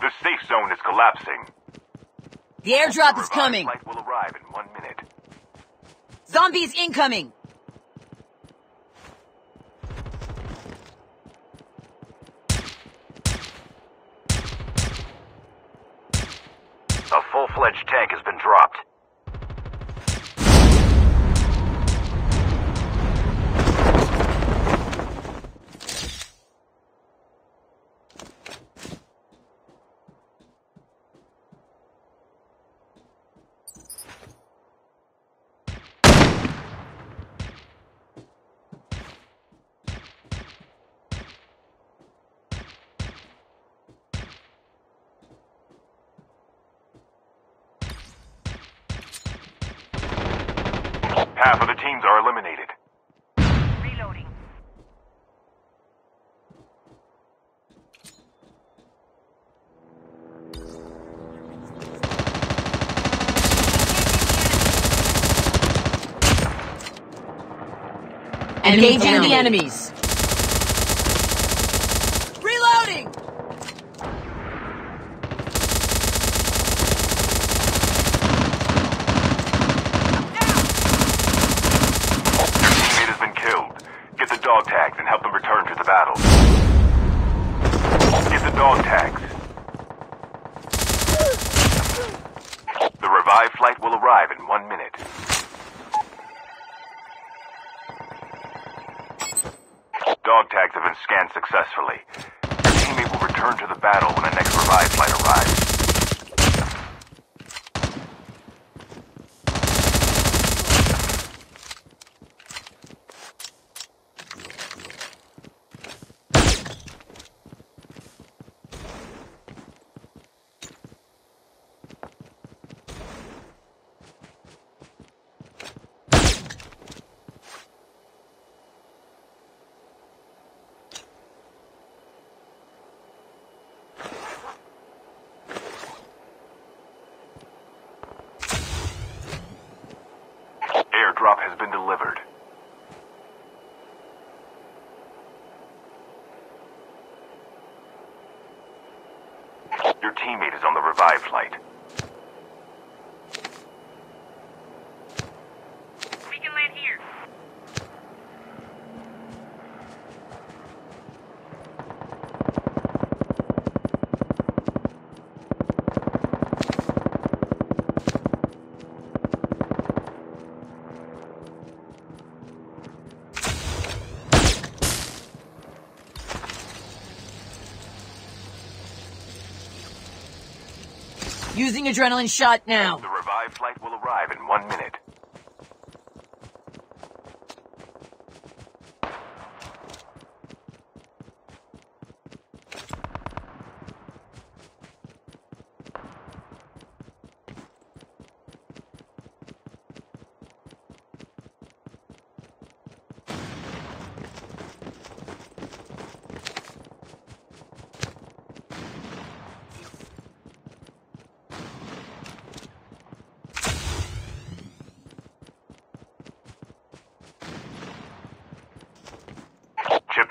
The safe zone is collapsing. The airdrop is coming. flight will arrive in one minute. Zombies incoming. A full-fledged tank has been dropped. Half of the teams are eliminated. Reloading. Engaging the enemies. Reloading. Teammate has been killed. Get the dog tags and help them return to the battle. Get the dog tags. The revived flight will arrive in one minute. Dog tags have been scanned successfully. Your teammate will return to the battle when the next revived flight arrives. Airdrop has been delivered. Your teammate is on the revived flight. Using adrenaline shot now. The revived flight will arrive in one minute. Chip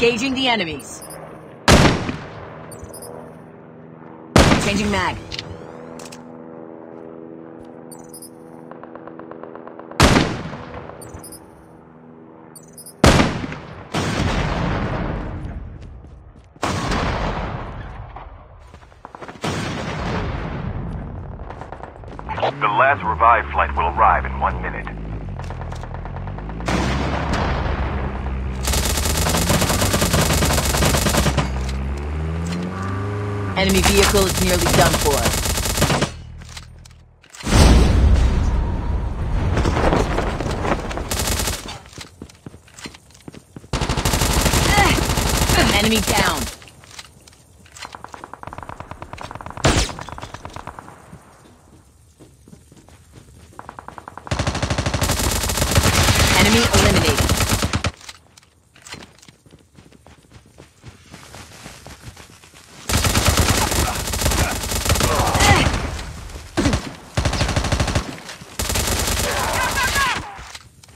Engaging the enemies. Changing mag. The last revived flight will arrive in one minute. Enemy vehicle is nearly done for. Eh, enemy down.